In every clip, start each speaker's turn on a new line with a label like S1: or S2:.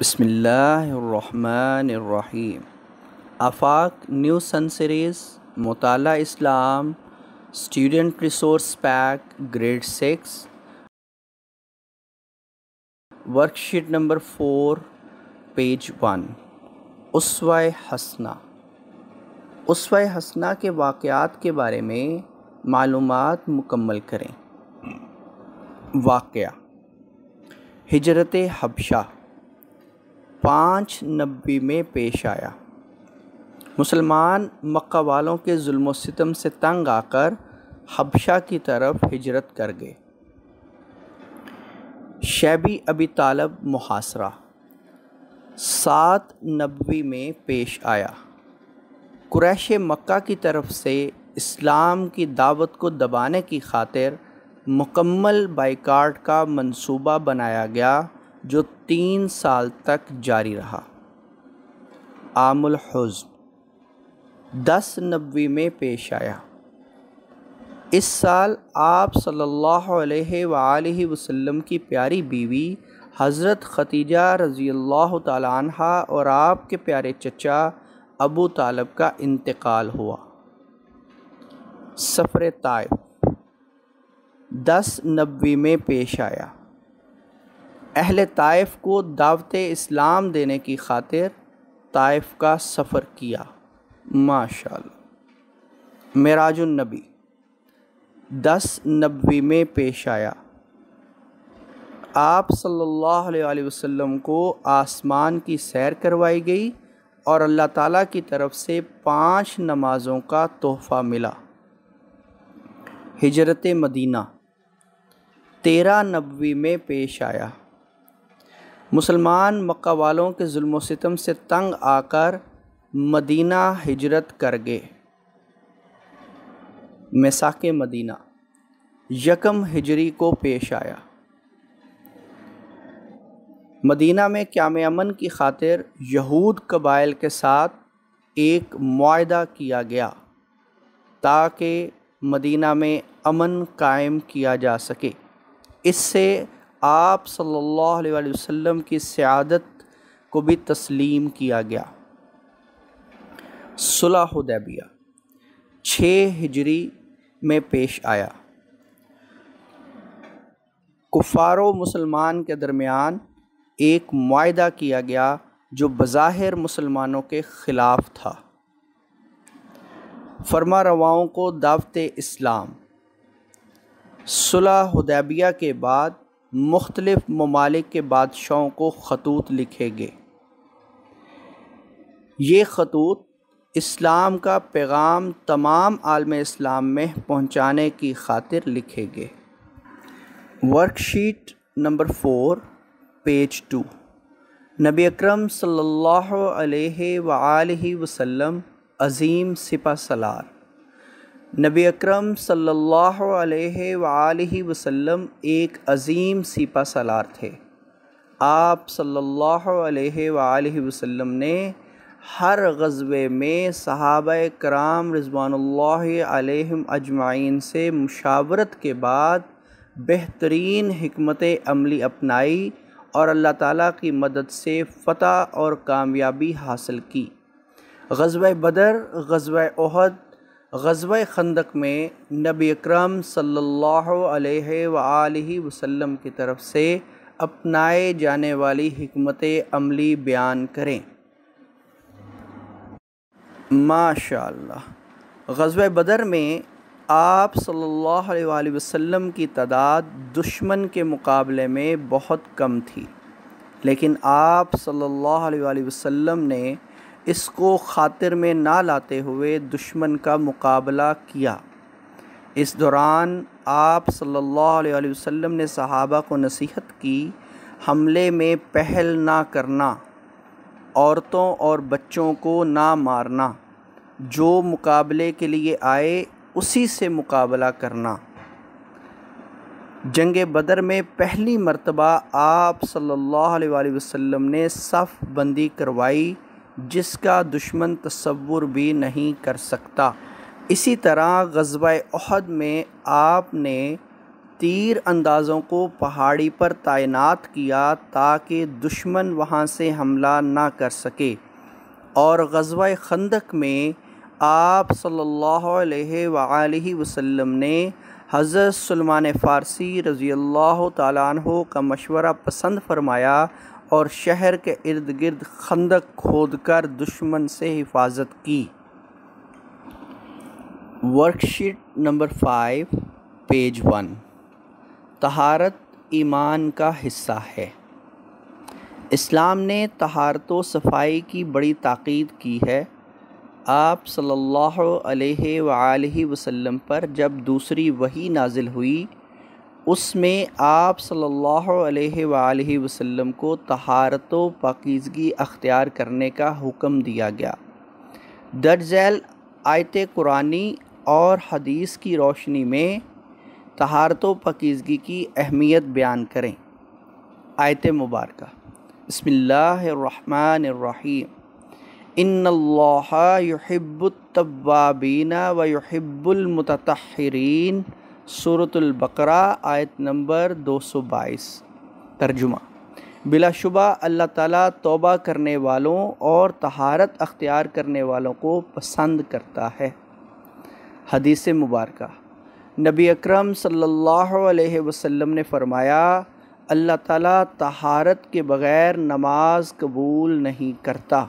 S1: बसमीम आफाक new sun series, मताल इस्लाम, student resource pack, grade six. Worksheet number four, page one उसवा हसना। उसवा हसना के वाक़ात के बारे में मालूम मुकम्मल करें। वाक़ हज़रत हबशा पाँच नब्बे में पेश आया। मुसलमान मक्का वालों के जुल्म सितम से तंग आकर हबशा की तरफ़ हिजरत कर गए। शैबी अबी तालब मुहासरा, सात नब्बी में पेश आया। कुरैश मक्का की तरफ़ से इस्लाम की दावत को दबाने की खातिर मुकम्मल बाइकाट का मंसूबा बनाया गया। जो तीन साल तक जारी रहा। आमुल हुज़्न, दस नबी में पेश आया। इस साल आप सल्लल्लाहु अलैहि वसल्लम की प्यारी बीवी हज़रत ख़तीजा रज़ी अल्लाह तहा और आपके प्यारे चचा अबू तालब का इंतकाल हुआ। सफ़र ताइफ, दस नबी में पेश आया। अहल ताइफ को दावत इस्लाम देने की खातिर ताइफ का सफ़र किया। माशा मराजुलनबी दस नबी में पेश आया। आप अलैहि वसल्लम को आसमान की सैर करवाई गई और अल्लाह ताला की तरफ़ से पाँच नमाज़ों का तोहफ़ा मिला। हिजरत मदीना। तेरह नबी में पेश आया। मुसलमान मक्का वालों के जुल्म सितम से तंग आकर मदीना हिजरत कर गए। मैसाक मदीना, यकम हिजरी को पेश आया। मदीना में क्याम अमन की खातिर यहूद कबाइल के साथ एक माहा किया गया, ताकि मदीना में अमन कायम किया जा सके। इससे आप सल्लल्लाहु अलैहि वसल्लम की सियादत को भी तस्लीम किया गया। सुलह हुदैबिया छः हिजरी में पेश आया। कुफ़ारो मुसलमान के दरमियान एक माहा किया गया जो बज़ाहिर मुसलमानों के ख़िलाफ़ था। फरमा रवाओं को दावत इस्लाम सुलह हुदैबिया के बाद मुख्तलिफ़ ममालिक के बादशाहों को ख़तूत लिखे गए ये ख़तूत इस्लाम का पैगाम तमाम आलम इस्लाम में पहुँचाने की खातिर लिखे गए worksheet number four, page two. नबी अकरम सल्लल्लाहु अलैहि वसल्लम, अज़ीम सिपा सलार। नबी अकरम सल्लल्लाहु अलैहि वसल्लम एक अज़ीम सिपा सलार थे। आप सल्लल्लाहु अलैहि वसल्लम ने हर गज़बे में सहाब कराम रिजवान अजमाइन से मुशावरत के बाद बेहतरीन हमत अमली अपनाई और अल्लाह ताला की मदद से फ़तह और कामयाबी हासिल की। गज़ब बदर गज़ब अहद गज़ब खंदक में नबी अकरम सल्लल्लाहु वसल्लम की तरफ़ से अपनाए जाने वाली हमत अमली बयान करें। माशा गज़ब बदर में आप अलैहि वसल्लम की तादाद दुश्मन के मुकाबले में बहुत कम थी, लेकिन आप अलैहि वसल्लम ने इसको ख़ातिर में ना लाते हुए दुश्मन का मुकाबला किया। इस दौरान आप सल्लल्लाहु अलैहि वसल्लम ने सहाबा को नसीहत की, हमले में पहल ना करना, औरतों और बच्चों को ना मारना, जो मुकाबले के लिए आए उसी से मुकाबला करना। जंग बदर में पहली मर्तबा आप सल्लल्लाहु अलैहि वसल्लम ने सफ़ बंदी करवाई जिसका दुश्मन तस्वुर भी नहीं कर सकता। इसी तरह गजब अहद में आपने तीर अंदाज़ों को पहाड़ी पर तैनात किया ताकि दुश्मन वहाँ से हमला ना कर सके। और गज़वा खंदक में आप अलैहि वसल्लम ने हज़रत सलमान फ़ारसी रज़ी अल्लाह तहो का मशवरा पसंद फरमाया और शहर के इर्द गिर्द खंदक खोद कर दुश्मन से हिफाजत की। Worksheet number five, page one. तहारत ईमान का हिस्सा है। इस्लाम ने तहारत सफ़ाई की बड़ी ताक़ीद की है। आप सल्लल्लाहु अलैहि वसल्लम पर जब दूसरी वही नाजिल हुई उसमें आप सल्लल्लाहु अलैहि वसल्लम को तहारत, पाकिज़गी, अख्तियार करने का हुक्म दिया गया। दर्जैल आयत कुरानी और हदीस की रोशनी में तहारत, पकीज़गी की अहमियत बयान करें। आयत मुबारक। बसमीम इन्नल्लाहिब्बुत्तवाबीन व युहिब्बुलमुततहिरीन सूरतुलबकरा आयत नंबर 222 तर्जुमा। बिलाशुबा अल्लाह ताला तौबा करने वालों और तहारत अख्तियार करने वालों को पसंद करता है। हदीस मुबारक। नबी अकरम सल्लल्लाहु अलैहि वसल्लम ने फ़रमाया, अल्लाह ताला तहारत के बग़ैर नमाज़ कबूल नहीं करता।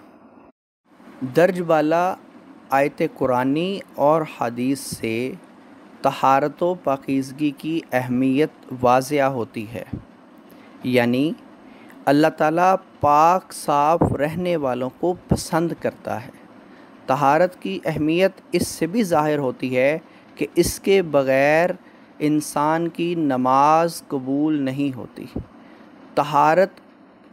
S1: दर्ज वाला आयत कुरानी और हदीस से तहारत पाकिज़गी की अहमियत वाजिया होती है। यानी, अल्लाह ताला पाक साफ़ रहने वालों को पसंद करता है। तहारत की अहमियत इससे भी ज़ाहिर होती है कि इसके बग़ैर इंसान की नमाज़ कबूल नहीं होती। तहारत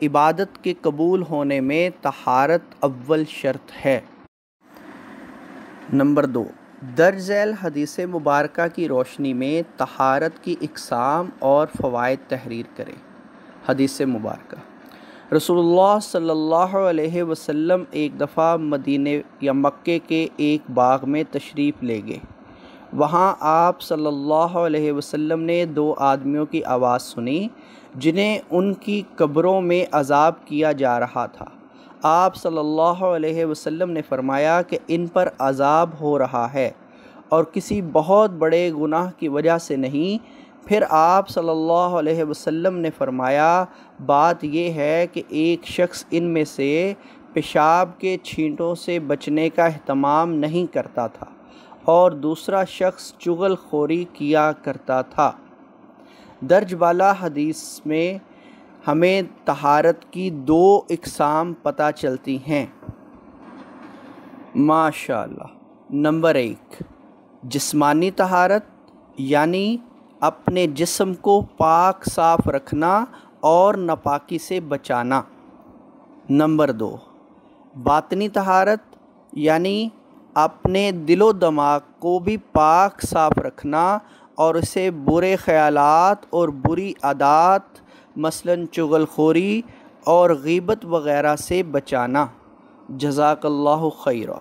S1: इबादत के कबूल होने में तहारत अव्वल शर्त है। नंबर दो दर्ज हदीस मुबारक की रोशनी में तहारत की इकसाम और फ़वाद तहरीर करें। हदीस मुबारक। रसूलुल्लाह सल्लल्लाहु अलैहि वसल्लम एक दफ़ा मदीने या मक्के के एक बाग में तशरीफ़ ले गए। वहाँ आप अलैहि वसल्लम ने दो आदमियों की आवाज़ सुनी, जिन्हें उनकी कब्रों में अजाब किया जा रहा था। आप सल्लल्लाहु अलैहि वसल्लम ने फरमाया कि इन पर अजाब हो रहा है और किसी बहुत बड़े गुनाह की वजह से नहीं। फिर आप सल्लल्लाहु अलैहि वसल्लम ने फरमाया, बात यह है कि एक शख्स इनमें से पेशाब के छींटों से बचने का अहतमाम नहीं करता था और दूसरा शख्स चुगलखोरी किया करता था। दर्ज वाला हदीस में हमें तहारत की दो इकसाम पता चलती हैं। माशाल्लाह। नंबर एक, जिस्मानी तहारत, यानी अपने जिस्म को पाक साफ़ रखना और नापाकी से बचाना। नंबर दो, बातनी तहारत, यानी अपने दिलो दिमाग को भी पाक साफ़ रखना और उसे बुरे ख़यालात और बुरी आदात मसलन चुगलखोरी और गीबत वग़ैरह से बचाना। जजाकल्ला खैरा।